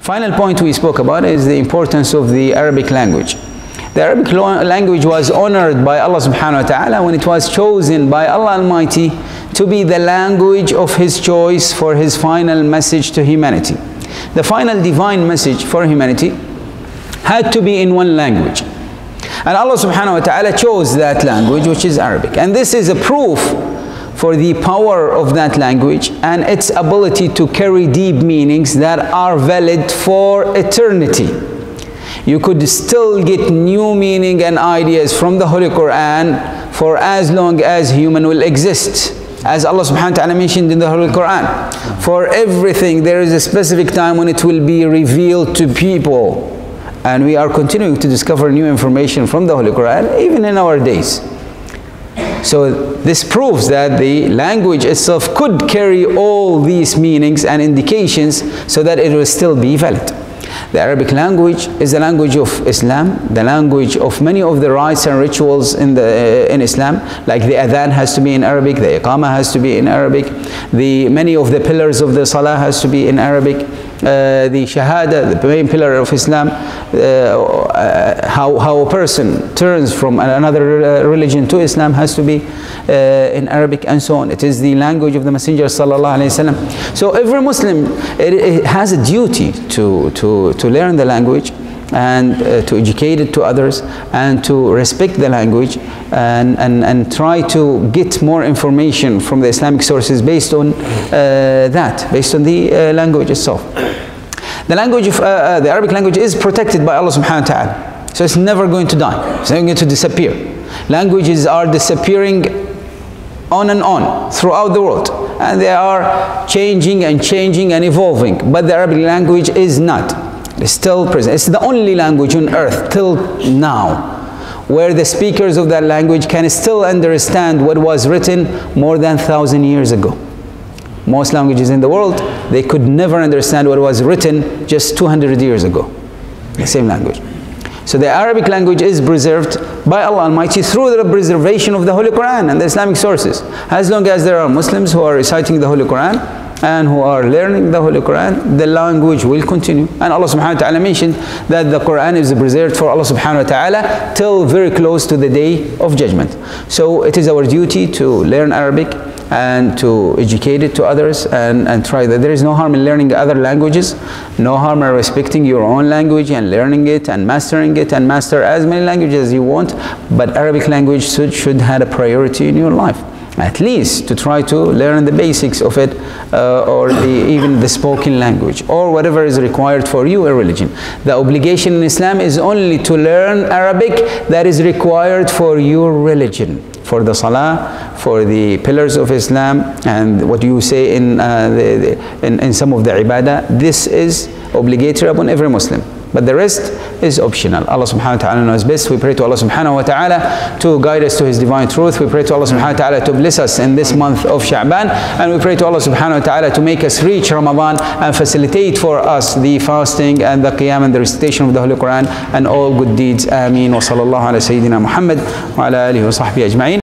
Final point we spoke about is the importance of the Arabic language. The Arabic language was honored by Allah subhanahu wa ta'ala when it was chosen by Allah Almighty to be the language of His choice for His final message to humanity. The final divine message for humanity had to be in one language. And Allah subhanahu wa ta'ala chose that language which is Arabic. And this is a proof for the power of that language and its ability to carry deep meanings that are valid for eternity. You could still get new meaning and ideas from the Holy Quran for as long as human will exist. As Allah subhanahu wa ta'ala mentioned in the Holy Quran. For everything there is a specific time when it will be revealed to people. And we are continuing to discover new information from the Holy Quran even in our days. So this proves that the language itself could carry all these meanings and indications so that it will still be valid. The Arabic language is the language of Islam, the language of many of the rites and rituals in, the, uh, in Islam, like the adhan has to be in Arabic, the iqamah has to be in Arabic, the, many of the pillars of the salah has to be in Arabic, uh, the shahada, the main pillar of Islam, uh, uh, how, how a person turns from another uh, religion to Islam has to be uh, in Arabic and so on. It is the language of the Messenger. So every Muslim it, it has a duty to, to, to learn the language and uh, to educate it to others and to respect the language and, and, and try to get more information from the Islamic sources based on uh, that, based on the uh, language itself. The language of, uh, uh, the Arabic language is protected by Allah subhanahu wa ta'ala. So it's never going to die. It's never going to disappear. Languages are disappearing on and on throughout the world. And they are changing and changing and evolving. But the Arabic language is not. It's still present. It's the only language on earth till now where the speakers of that language can still understand what was written more than thousand years ago. Most languages in the world, they could never understand what was written just 200 years ago. The same language. So the Arabic language is preserved by Allah Almighty through the preservation of the Holy Quran and the Islamic sources. As long as there are Muslims who are reciting the Holy Quran, and who are learning the Holy Quran, the language will continue. And Allah subhanahu wa ta'ala mentioned that the Quran is preserved for Allah subhanahu wa ta'ala till very close to the day of judgment. So it is our duty to learn Arabic and to educate it to others and, and try that. There is no harm in learning other languages, no harm in respecting your own language and learning it and mastering it and master as many languages as you want, but Arabic language should, should have a priority in your life at least to try to learn the basics of it uh, or the, even the spoken language or whatever is required for you a religion. The obligation in Islam is only to learn Arabic that is required for your religion for the salah, for the pillars of Islam, and what you say in, uh, the, the, in, in some of the ibadah, this is obligatory upon every Muslim. But the rest is optional. Allah subhanahu wa ta'ala knows best. We pray to Allah subhanahu wa ta'ala to guide us to His divine truth. We pray to Allah subhanahu wa ta'ala to bless us in this month of Sha'ban. And we pray to Allah subhanahu wa ta'ala to make us reach Ramadan and facilitate for us the fasting and the qiyam and the recitation of the Holy Quran and all good deeds. Ameen. Wa sallallahu ala Sayyidina Muhammad wa ala alihi wa sahbihi ajma'in.